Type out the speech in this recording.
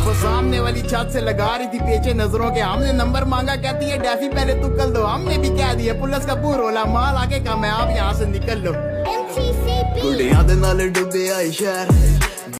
वो सामने वाली छत से लगा रही थी पेचे नज़रों के। हमने नंबर मांगा कहती है डैफी पहले तू कल दो। हमने भी कह दिया पुलिस का पूर होला माल आगे का मैं आप यहाँ से निकल लो। कुड़िया डुबे आई शहर।